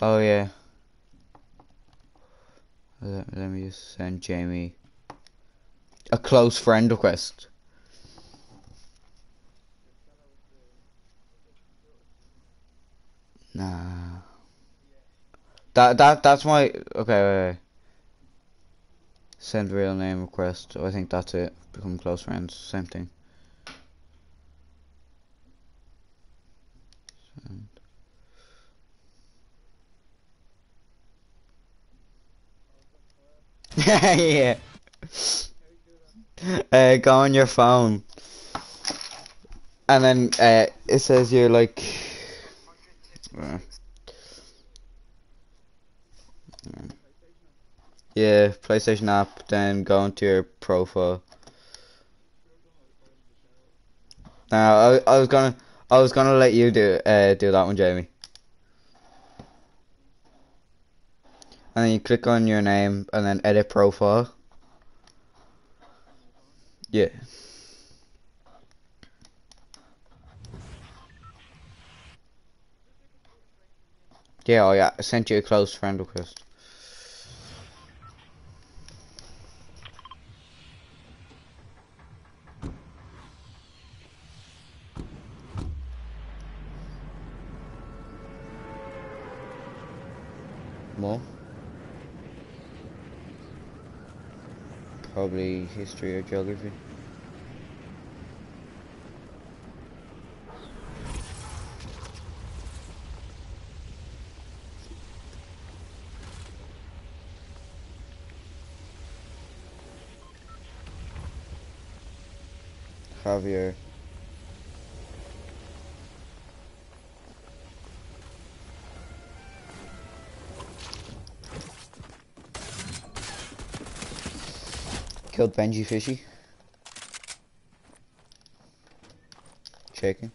Oh yeah. Let, let me just send Jamie a close friend request. Nah. That that that's my okay. Wait, wait. Send real name request. Oh, I think that's it. Become close friends. Same thing. yeah. Uh, go on your phone. And then uh, it says you're like. uh, Yeah, PlayStation app, then go into your profile. Now, I, I was gonna, I was gonna let you do, uh, do that one, Jamie. Then you click on your name, and then edit profile. Yeah. Yeah, oh yeah, I sent you a close friend request. More? Probably history or geography. Killed Benji Fishy. Shaking.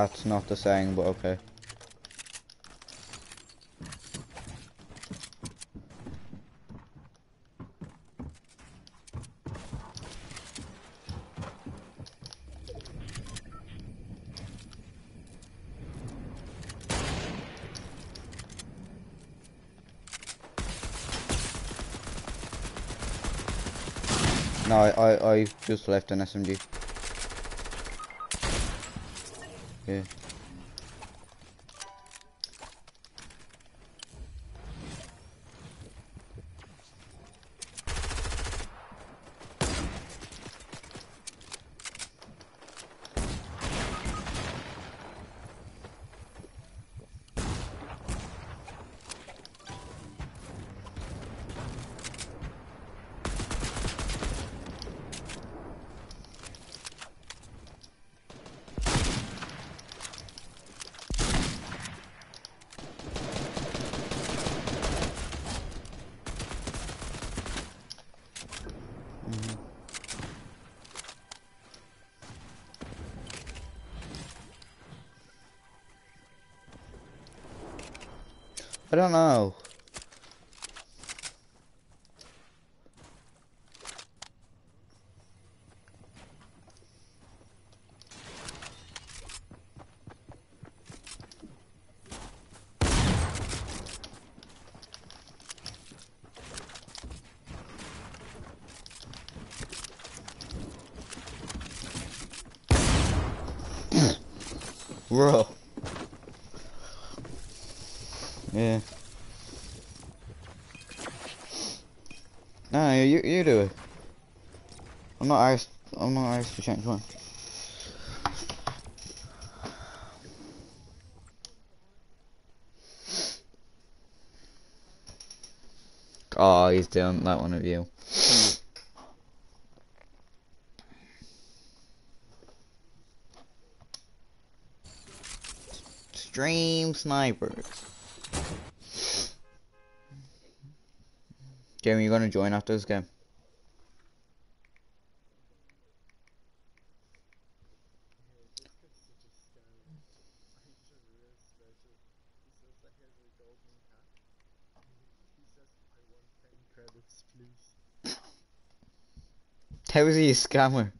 That's not the saying, but okay. No, I, I, I just left an SMG. Yeah. Don't know. Bro. Yeah. No, you you do it. I'm not asked. I'm not asked to change one. Oh, he's doing that one of you. Stream snipers. Jamie, you gonna join after this game? How is he a scammer?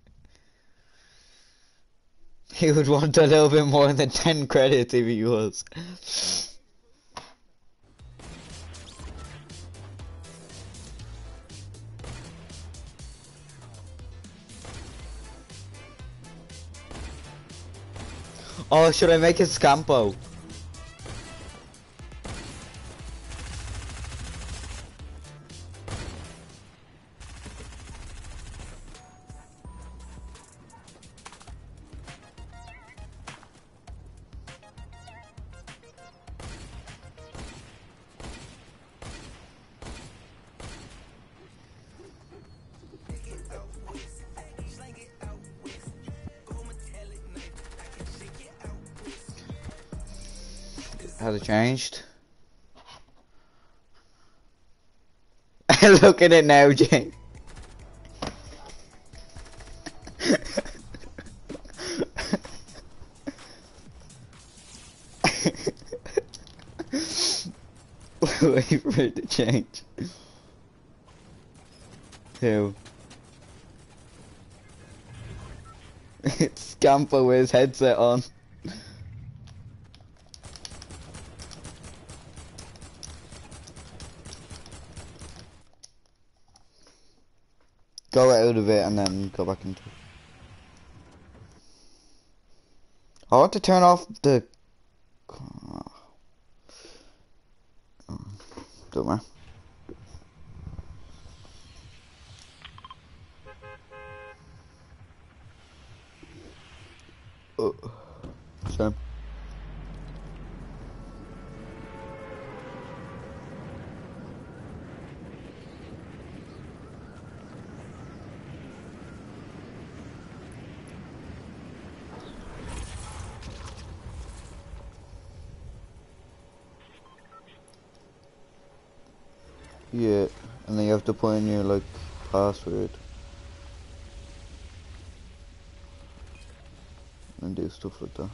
He would want a little bit more than 10 credits if he was. Oh, should I make it Scampo? Has it changed? Look at it now, Jane. Wait for it to change. Who? it's Scamper with his headset on. Go out of it and then go back into it. I want to turn off the... Don't matter. Oh. Same. Yeah, and then you have to put in your like password and do stuff like that.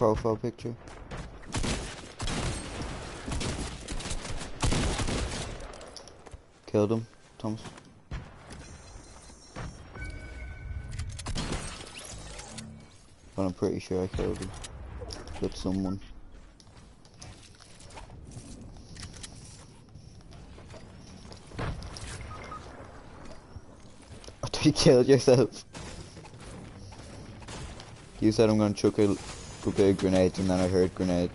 Profile picture. Killed him, Thomas. But I'm pretty sure I killed him. With someone. You killed yourself. You said I'm gonna chuck a, chuck a grenade and then I heard grenade.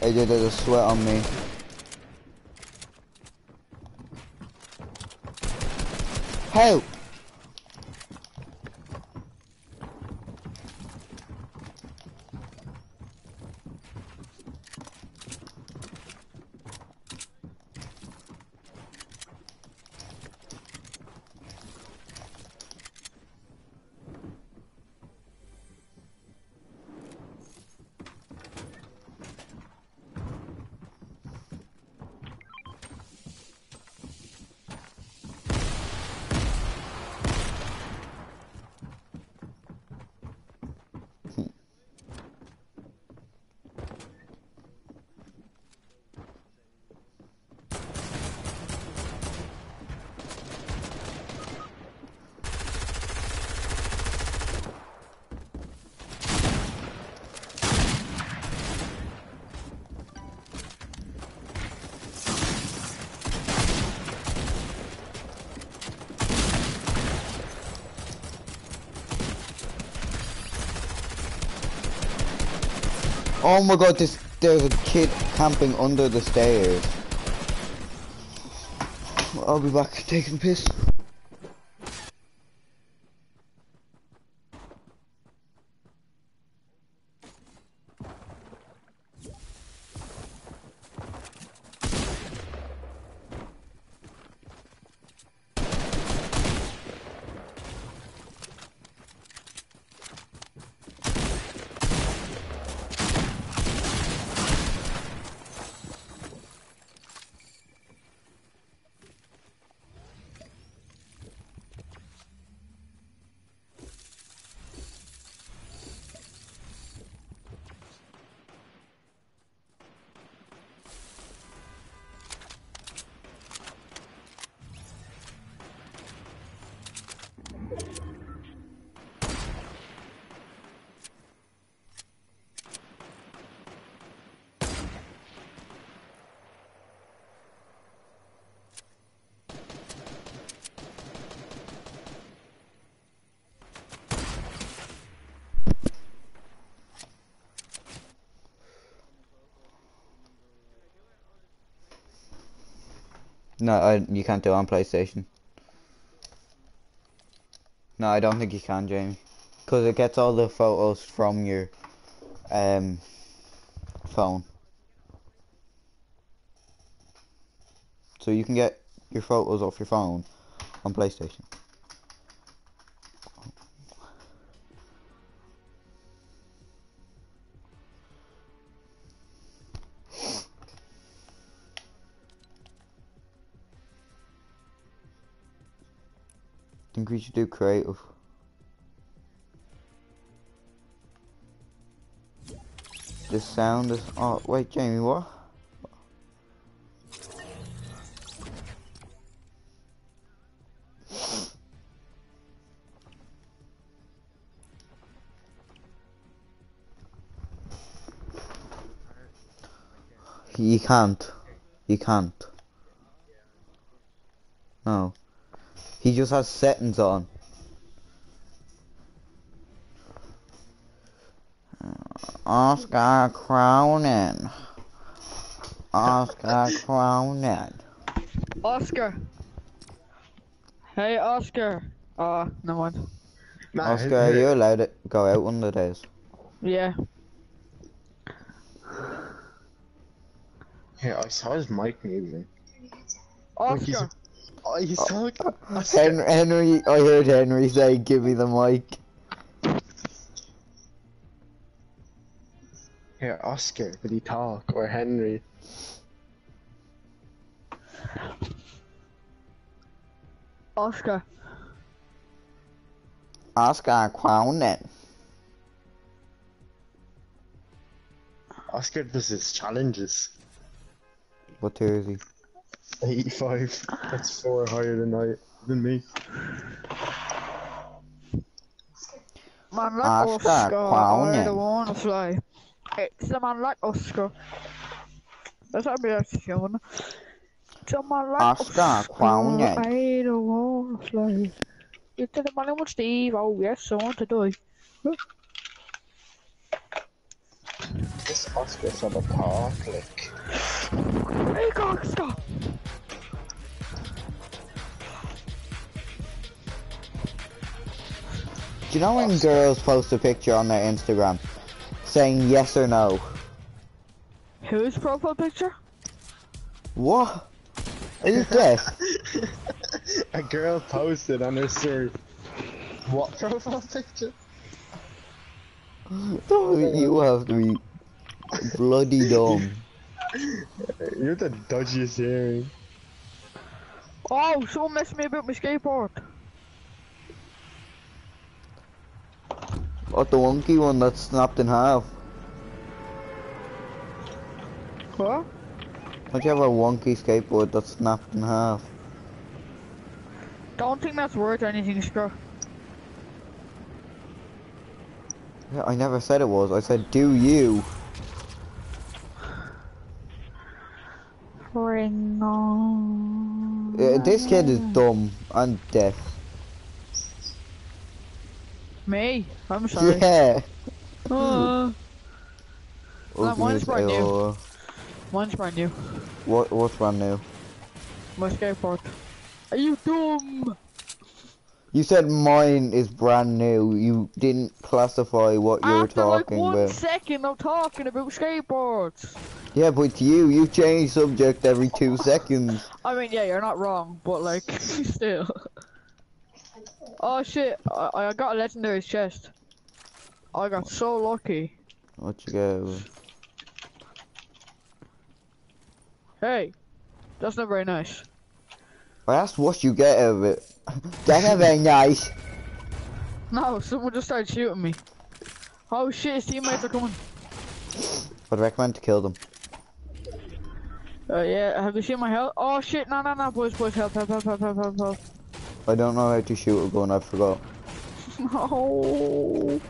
Hey, dude, there's a sweat on me. Help! Oh my god, this, there's a kid camping under the stairs. I'll be back taking piss. No, I, you can't do it on PlayStation. No, I don't think you can, Jamie. Because it gets all the photos from your um, phone. So you can get your photos off your phone on PlayStation. Think we should do creative. The sound is. Oh, wait, Jamie, what? You can't. You can't. No. He just has settings on. Oscar Cronin. Oscar Cronin. Oscar. Hey, Oscar. Uh, no one. Nah, Oscar, are you allowed to go out one of the days? Yeah. Yeah, I saw his mic moving. Look, he's- Oscar. Oh, he's so oh, like Henry, Henry, I heard Henry say, give me the mic. Here, Oscar, did he talk? Or Henry? Oscar. Oscar Cronin. Oscar does his challenges. What tier is he? 85. That's four higher than I than me. Man like Oscar Oscar. I don't wanna fly. It's a man like Oscar. That's how we shown. It's a man like Oscar Oscar. Cronin. I don't wanna fly. You did the man with Steve. Oh yes, I want to die. This Oscar's from a car click. Hey, Oscar. Do you know when girls post a picture on their Instagram saying yes or no? Whose profile picture? What? Are you deaf? a girl posted on her story. What profile picture? oh, you have to be bloody dumb. You're the dodgiest hearing. Oh, someone messed me about my skateboard. What the wonky one that's snapped in half? What? Don't you have a wonky skateboard that's snapped in half? Don't think that's worth anything, Screw. Yeah, I never said it was. I said, do you? Ring on. This kid is dumb and deaf. Me? I'm sorry. Yeah. Uh, Ultimate mine's brand new. AOR. Mine's brand new. What, what's brand new? My skateboard. Are you dumb? You said mine is brand new. You didn't classify what you were After like talking one about. second of talking about skateboards. Yeah, but you, you change subject every two seconds. I mean, yeah, you're not wrong, but like, still. Oh shit! I, I got a legendary chest. I got so lucky. What you go? Hey, that's not very nice. I asked what you get out of it. That's not very nice. No, someone just started shooting me. Oh shit! His teammates are coming. I'd recommend to kill them. Uh, yeah, have you seen my health? Oh shit! No, no, no, boys, boys, help, help, help, help, help, help, help. I don't know how to shoot a gun, I forgot. No.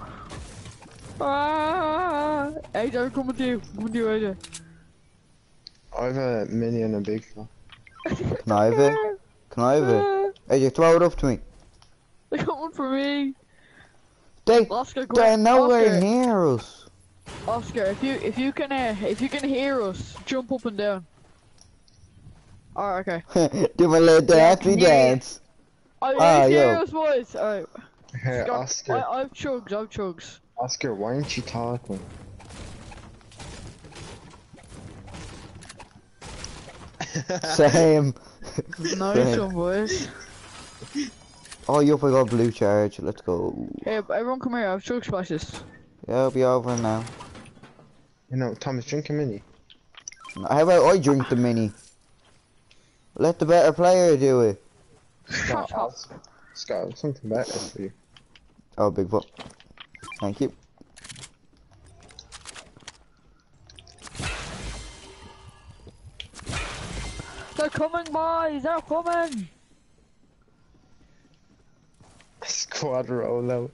Ah! AJ, I'm coming to you. Coming to you, AJ. I have a mini and a big one. Can I have it? Can I have it? Hey, you throw it up to me. They're coming for me. They, Oscar, they're nowhere Oscar, near us. Oscar, if you if you can uh, if you can hear us, jump up and down. Alright, okay. Do my little dance, me can hear you. dance. Oh, you Ah, can hear yo. boys. Alright. Hey, Scott, Oscar. I, I've chugs. I've chugs. Oscar, why aren't you talking? Same. Nice Same. one, boys. Oh, yup, I got blue charge. Let's go. Hey, everyone, come here. I have chug splashes. Yeah, I'll be over now. You know, Thomas, drink a mini. How about I drink the mini? Let the better player do it. Shut up. Oscar. Scott, something better for you. Oh, Bigfoot. Thank you. They're coming, boys. They're coming. Squad rollout.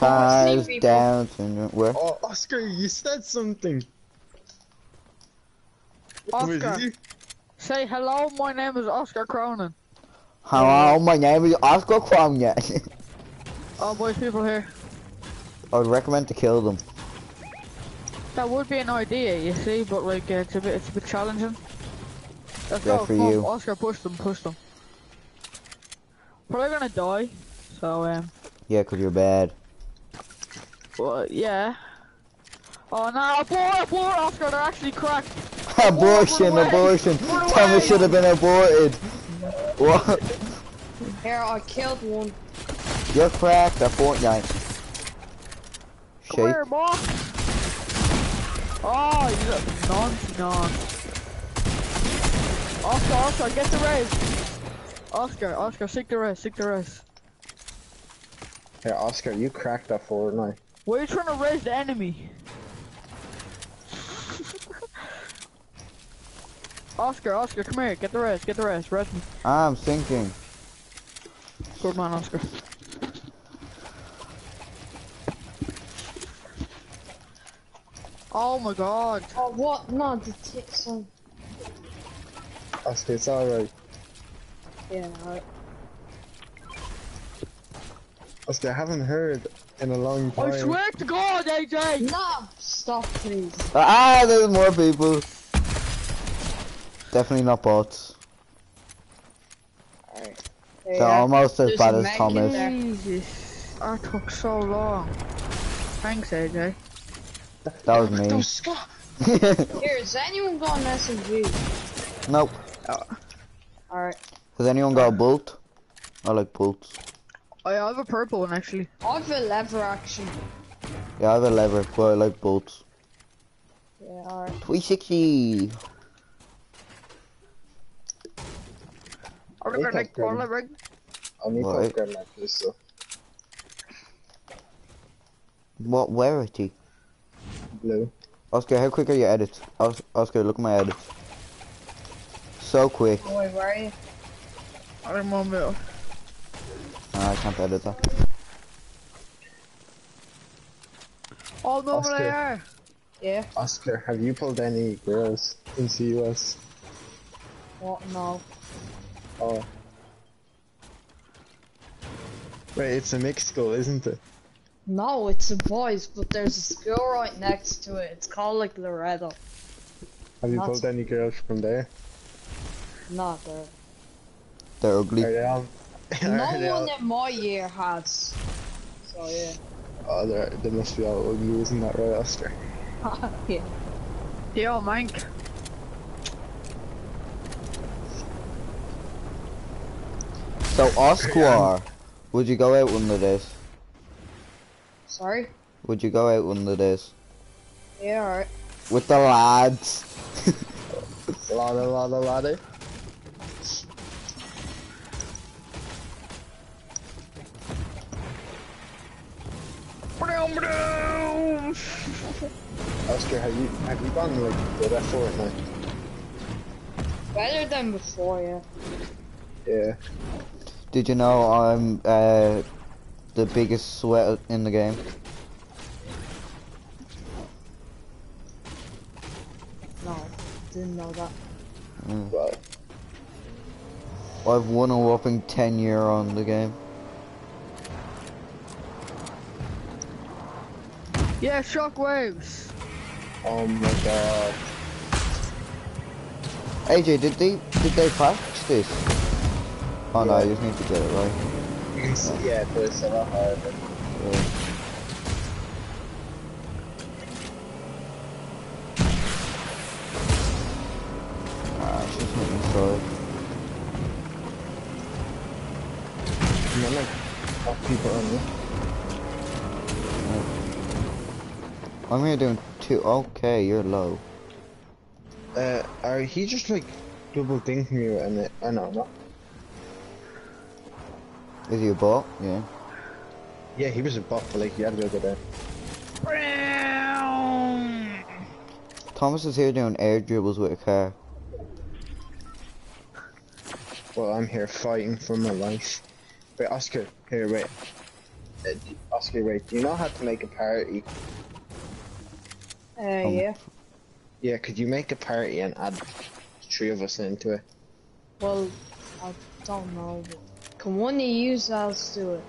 Has sneak people. Down syndrome. Where? Oh, Oscar, you said something. Was Oscar, say hello. My name is Oscar Cronin. Hello, my name is Oscar Cronin. Oh, boys, people here. I would recommend to kill them. That would be an idea, you see, but like uh, it's a bit, it's a bit challenging. Let's Yeah, go. for come on, you. Oscar, push them, push them. Probably gonna die. So um, Yeah, 'cause you're bad. well, yeah. Oh no, abort, abort, Oscar, they're actually cracked. Abortion, abortion. Run away. Thomas should have been aborted. What? Here, I killed one. You're cracked at Fortnite. Come Shape. here, boy. Oh, you got nonce, nonce. Oscar, Oscar, get the race. Oscar, Oscar, seek the race, seek the race. Hey, Oscar, you cracked that Fortnite. Why are you trying to raise the enemy? Oscar, Oscar, come here, get the rest, get the rest, rest me. I'm sinking. Good man, Oscar. Oh my god. Oh, what? No, the tits on. Oscar, it's alright. Yeah, alright. Oscar, I haven't heard in a long time. I swear to god, AJ! No! Stop, please. Ah, there's more people. Definitely not bots. Alright. They're are. almost as There's bad as Thomas. there. Jesus, that took so long. Thanks, AJ. That was me. No, Scott! Here, has anyone got an SMG? nope. Oh. Alright. Has anyone got a bolt? I like bolts. I have a purple one actually. I have a lever action. Yeah, I have a lever, but I like bolts. Yeah, alright. 360. I'm Hey, gonna make Captain. one ring. I need to Right. upgrade my pistol. What rarity? Blue. Oscar, how quick are your edits? Os Oscar, look at my edits. So quick. Wait, where are you? I'm on middle. Ah, I can't edit that. Oh no, Oscar. they. Yeah. Oscar, have you pulled any girls in CUS? What? No. Oh. Wait, it's a mixed school, isn't it? No, it's a boys, but there's a school right next to it. It's called like Loretto. Have you Not- pulled any girls from there? Not there. They're Are ugly. they all? No are they one all, in my year has. So yeah. oh, they're- they must be all ugly, isn't that right, Oscar? yeah. Yo, Mike. So Oscar, would you go out one of this? Sorry. Would you go out one of this Yeah, alright. with the lads? Lada, lada, lada. Oscar, have you have you gone like good at Fortnite? Better than before, yeah. Yeah. Did you know I'm uh, the biggest sweat in the game? No, didn't know that. Well, I've won a whopping 10 year on the game. Yeah, shockwaves. oh my god. AJ, did they did they patch this? Oh no, you just need to get it right. You can see, yeah, but it's a lot harder. Yeah. Ah, it's just hitting inside. And then like, people on you. I'm here doing two. Okay, you're low. Uh, are he just like double thinking you and it? I know, not. Is he a bot? Yeah. Yeah, he was a bot, but like he had to go there. Thomas is here doing air dribbles with a car. Well, I'm here fighting for my life. Wait, Oscar, here, wait. Uh, Oscar, wait. Do you know how to make a party? Uh, Um, yeah. Yeah, could you make a party and add three of us into it? Well, I don't know. But can one of you else do it?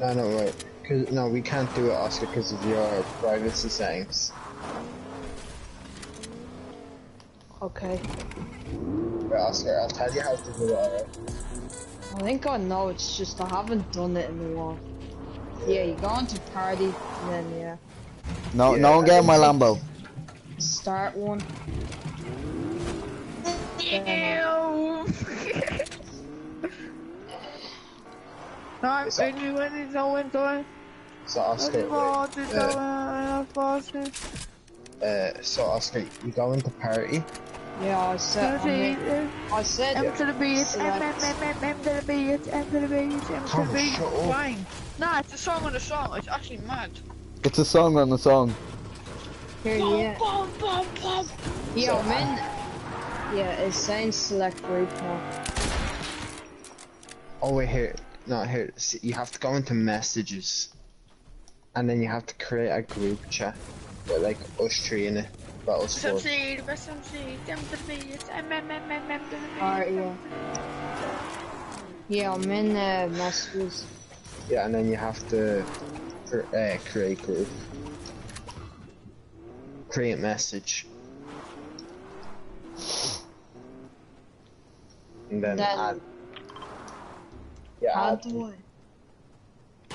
No, no, wait. Cause no, we can't do it, Oscar, because of your privacy settings. Okay. Wait, Oscar, I'll tell you how to do it. Alright. I think I know. It's just I haven't done it in a while. Yeah, you go into party and then yeah, No, Yeah, no one get in my I- Lambo. start one. Then, Nej, Så. men nu er det så en døgn. So Og Oscar, det var det, wait, der uh, var forskning. uh, you go into party. yeah, I said. I, det mean, I said. M to the beat, M, M, Select. M, M, M to the beat, M to the beat, M to the Thomas, beat. shut. Fine. Nah, it's a song on a song. It's actually mad. It's a song on the song. Here, yeah. Bum, bum, bum. Yeah, I'm. Yeah, it's saying select group now. Oh wait, here, not here. See, you have to go into messages, and then you have to create a group chat with like us three in it. The to the beat. Alright, yeah. Yeah, I'm in uh, messages. Yeah, and then you have to cr- uh, create group, create message, and then Then- add. Yeah, How do I?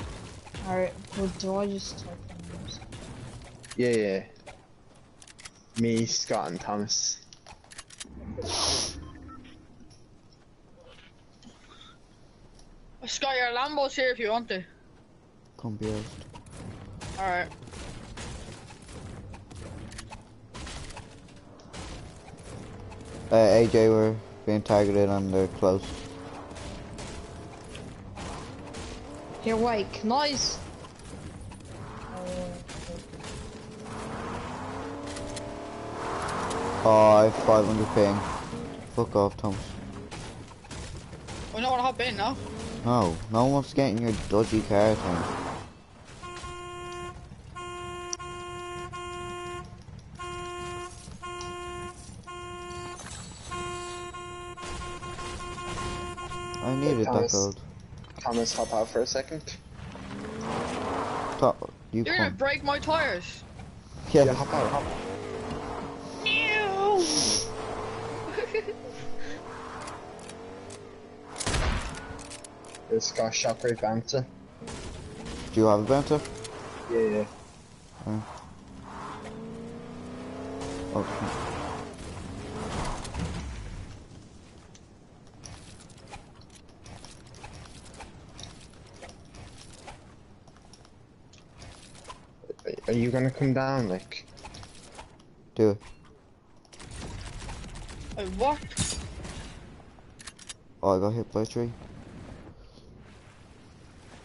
Alright, well, do I just type in this? Yeah, yeah. Me, Scott, and Thomas. Scott, your Lambo's here if you want to. Come be honest. Alright. Uh, AJ, we're being targeted and they're close. Here, wait, can I? s- Oh, I have 500 ping. Fuck off, Thomas. We don't want to hop in now. No, no one wants to get in your dodgy car, Thomas. Thomas. gold. Thomas, hop out for a second. Top, you You're gonna break my tires. Yeah, Yeah, hop out, hop Ew. It's got shockwave bouncer. do you have a bouncer? Yeah, yeah. Oh, Are you gonna come down, like? do it. Wait, what? Oh, I got hit by a tree.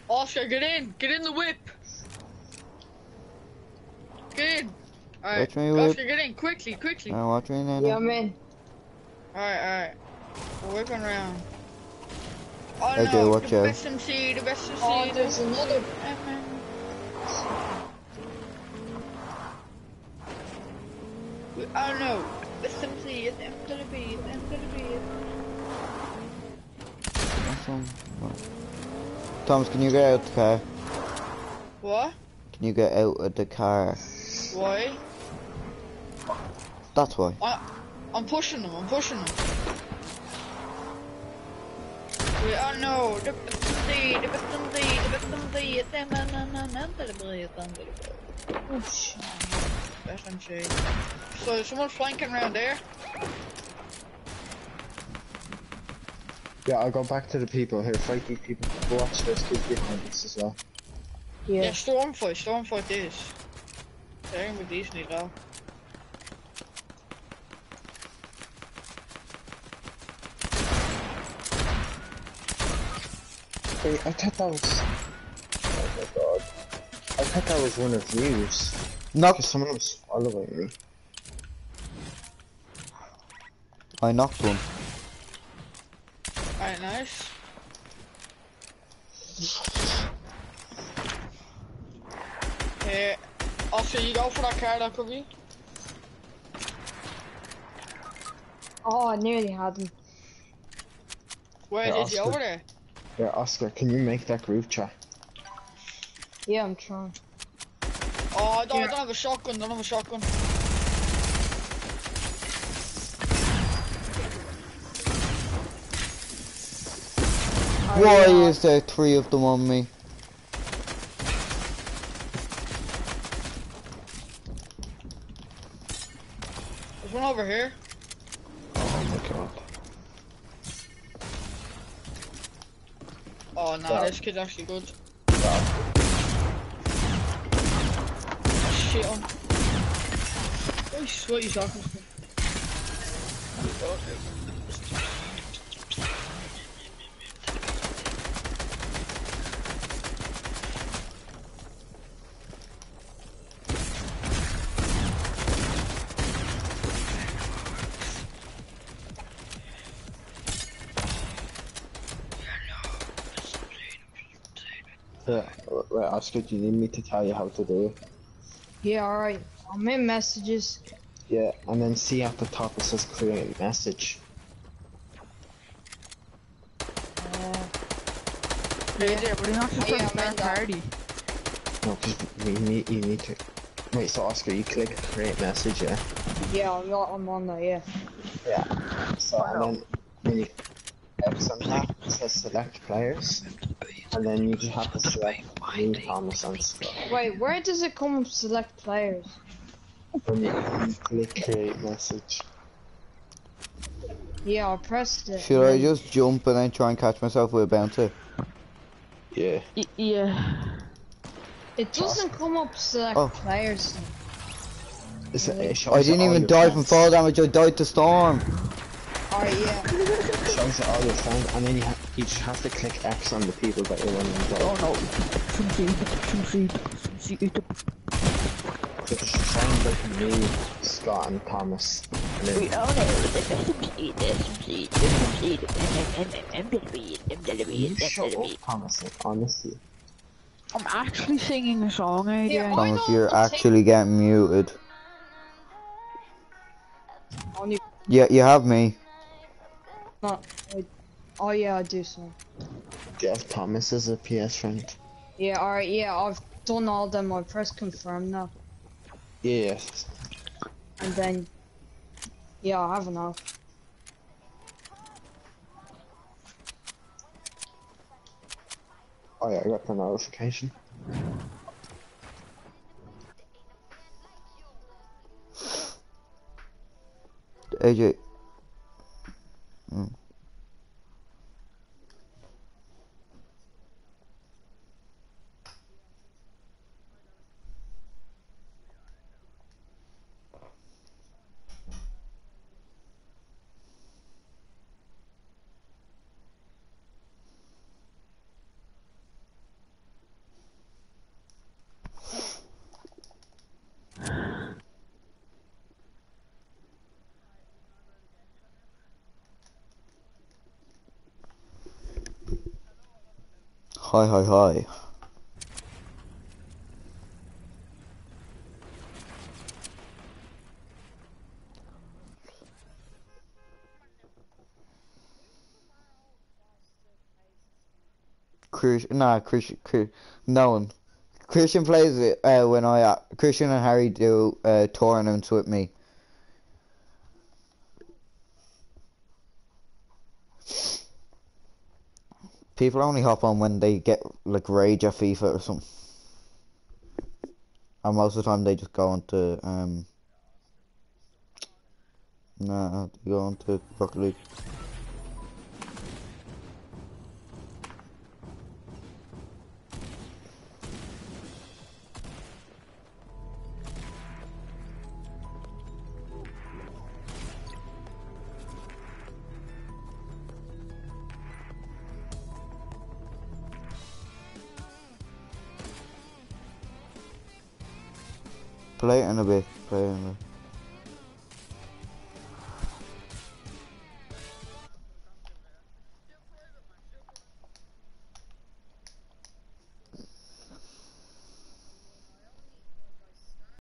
Oscar, get in! Get in the whip! Get in! Alright, Watch me whip. Oscar, get in! Quickly, quickly! Now watch me now. Yeah, I'm in. Alright, alright. We're whipping around. Oh Okay, no, watch the out. best MC, the best MC. Oh, there's another. Oh no, best MC, it's M to the B, it's M to the B. Awesome. Thomas, can you get out the car? What? Can you get out of the car? Why? That's why. I, I'm pushing them, I'm pushing them. Wait, oh no, the best the best the best MC, it's M to the B, it's M to the B. Oh, shit. Best MC. So, someone flanking around there? Yeah, I'll go back to the people here. Fight these people. Watch this. Keep behind us as well. Yeah, Yeah. storm fight, storm fight this. They're gonna be decent though. Wait, I thought that was. Oh my god. I thought that was one of yous. Knock. Because someone was following me. I knocked one. Alright, nice. Yeah. Oscar, you go for that car that could be? Oh, I nearly had him. Where Yeah, is he over there? Yeah, Oscar, can you make that group chat? Yeah, I'm trying. Oh, I don't, I don't have a shotgun, I don't have a shotgun. Why is there three of them on me? There's one over here. Oh my god. Oh no, Yeah. this kid's actually good. Shit on. What are you talking? Yeah. Wait, Oscar, do you need me to tell you how to do it? Yeah, alright. I'm in messages. Yeah, and then see at the top it says create message. Uh, Yeah, yeah, but you're not just Yeah, to in that. party. No, because we need, you need to. Wait, so Oscar, you click create message, yeah? yeah, I'm, not, I'm on that, yeah. Yeah. So, and then when you X on that, it says select players. And then you just have to select me, Thomas, and stuff. Wait, where does it come up select players? When you, you click create message. Yeah, I pressed it. Should I just jump and then try and catch myself with a bouncer? Yeah. Y yeah. It doesn't come up select Oh. players. It's, it I didn't even your die from friends. fall damage, I died to storm. Oh yeah. It shows all your friends, and then you, ha you just have to click X on the people that you're running into. Oh no. Some seed, some seed, some seed. So just find like me, Scott, and Thomas. And then We all know that there's some seed, there's some seed, there's some seed, and then you shut up, Thomas, like, honestly. I'm actually singing a song, eh? Yeah, Yeah. Thomas, you're I'll actually getting muted. Only Yeah, you have me. not. I, oh yeah, I do so. Do you have Thomas as a PS friend? Yeah, alright, yeah, I've done all them, I press confirm now. Yes. And then, yeah, I have enough. Oh yeah, I got the notification. AJ. Hi, hi, hi. Chris, nah, Chris, Chris, no one. Christian plays it uh, when I uh, Christian and Harry do uh, tournaments with me. People only hop on when they get like rage at FIFA or something. And most of the time they just go onto um Nah, they go onto Rocket League. Play in a bit, play in a bit.